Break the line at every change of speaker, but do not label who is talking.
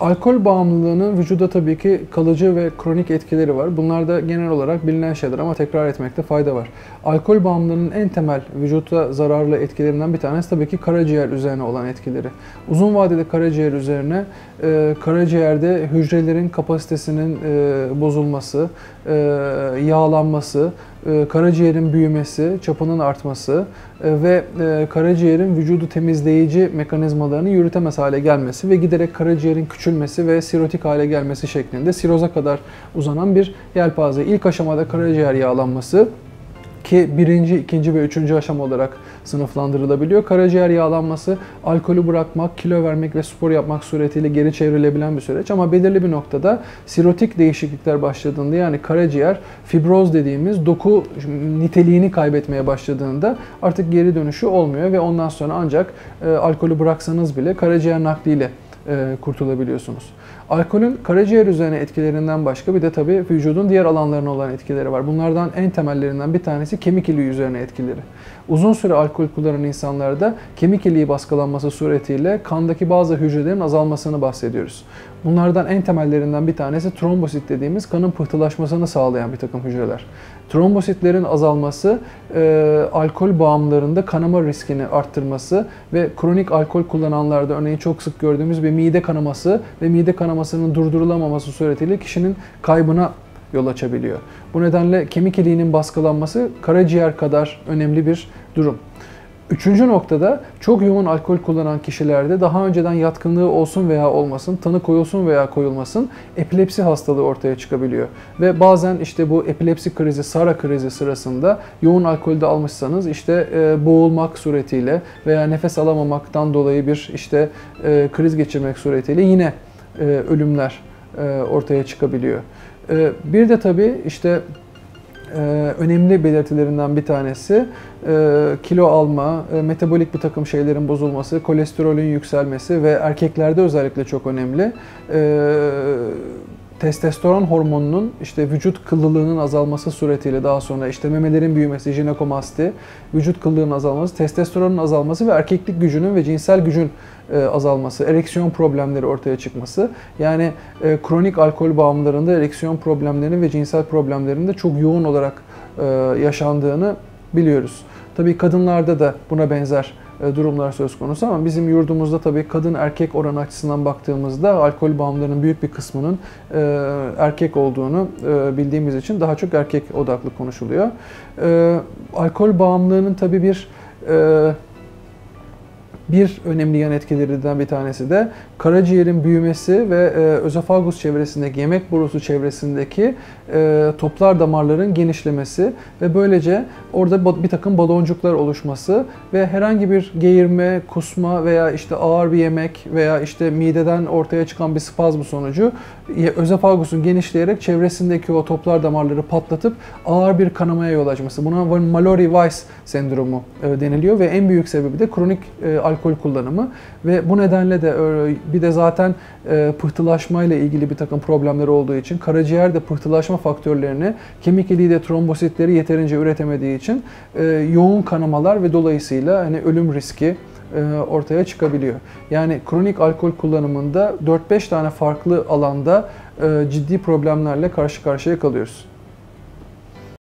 Alkol bağımlılığının vücuda tabii ki kalıcı ve kronik etkileri var. Bunlar da genel olarak bilinen şeyler ama tekrar etmekte fayda var. Alkol bağımlılığının en temel vücutta zararlı etkilerinden bir tanesi tabii ki karaciğer üzerine olan etkileri. Uzun vadede karaciğer üzerine e, karaciğerde hücrelerin kapasitesinin e, bozulması, e, yağlanması, karaciğerin büyümesi, çapının artması e, ve e, karaciğerin vücudu temizleyici mekanizmalarını yürütemez hale gelmesi ve giderek karaciğerin küçülmesi ve sirotik hale gelmesi şeklinde siroza kadar uzanan bir yelpaze. İlk aşamada karaciğer yağlanması ki birinci, ikinci ve üçüncü aşama olarak sınıflandırılabiliyor. Karaciğer yağlanması, alkolü bırakmak, kilo vermek ve spor yapmak suretiyle geri çevrilebilen bir süreç. Ama belirli bir noktada sirotik değişiklikler başladığında yani karaciğer fibroz dediğimiz doku niteliğini kaybetmeye başladığında artık geri dönüşü olmuyor ve ondan sonra ancak e, alkolü bıraksanız bile karaciğer nakliyle e, kurtulabiliyorsunuz. Alkolün karaciğer üzerine etkilerinden başka bir de tabii vücudun diğer alanlarına olan etkileri var. Bunlardan en temellerinden bir tanesi kemik iliği üzerine etkileri. Uzun süre alkol kullanan insanlarda kemik iliği baskılanması suretiyle kandaki bazı hücrelerin azalmasını bahsediyoruz. Bunlardan en temellerinden bir tanesi trombosit dediğimiz kanın pıhtılaşmasını sağlayan bir takım hücreler. Trombositlerin azalması e, alkol bağımlılarında kanama riskini arttırması ve kronik alkol kullananlarda örneğin çok sık gördüğümüz bir mide kanaması ve mide kanamasının durdurulamaması suretiyle kişinin kaybına yol açabiliyor. Bu nedenle kemik iliğinin baskılanması karaciğer kadar önemli bir durum. Üçüncü noktada çok yoğun alkol kullanan kişilerde daha önceden yatkınlığı olsun veya olmasın, tanı koyulsun veya koyulmasın epilepsi hastalığı ortaya çıkabiliyor. Ve bazen işte bu epilepsi krizi, SARA krizi sırasında yoğun alkolde almışsanız işte e, boğulmak suretiyle veya nefes alamamaktan dolayı bir işte e, kriz geçirmek suretiyle yine e, ölümler e, ortaya çıkabiliyor. E, bir de tabii işte e, önemli belirtilerinden bir tanesi e, kilo alma, e, metabolik bir takım şeylerin bozulması, kolesterolün yükselmesi ve erkeklerde özellikle çok önemli. Testosteron hormonunun işte vücut kıllılığının azalması suretiyle daha sonra işte memelerin büyümesi, jinekomasti, vücut kıllılığının azalması, testosteronun azalması ve erkeklik gücünün ve cinsel gücün e, azalması, ereksiyon problemleri ortaya çıkması. Yani e, kronik alkol bağımlılarında ereksiyon problemlerinin ve cinsel problemlerinin de çok yoğun olarak e, yaşandığını biliyoruz. Tabii kadınlarda da buna benzer durumlar söz konusu ama bizim yurdumuzda tabii kadın erkek oranı açısından baktığımızda alkol bağımlılarının büyük bir kısmının erkek olduğunu bildiğimiz için daha çok erkek odaklı konuşuluyor. Alkol bağımlılığının tabii bir bir önemli yan etkilerinden bir tanesi de karaciğerin büyümesi ve e, özofagus çevresindeki, yemek borusu çevresindeki e, toplar damarların genişlemesi ve böylece orada bir takım baloncuklar oluşması ve herhangi bir geğirme, kusma veya işte ağır bir yemek veya işte mideden ortaya çıkan bir spazm sonucu özofagusun genişleyerek çevresindeki o toplar damarları patlatıp ağır bir kanamaya yol açması. Buna Mallory-Weiss sendromu e, deniliyor ve en büyük sebebi de kronik e, alkol kullanımı ve bu nedenle de bir de zaten e, pıhtılaşma ile ilgili bir takım problemler olduğu için karaciğerde pıhtılaşma faktörlerini, kemik iliği de trombositleri yeterince üretemediği için e, yoğun kanamalar ve dolayısıyla hani ölüm riski e, ortaya çıkabiliyor. Yani kronik alkol kullanımında 4-5 tane farklı alanda ciddi problemlerle karşı karşıya kalıyoruz.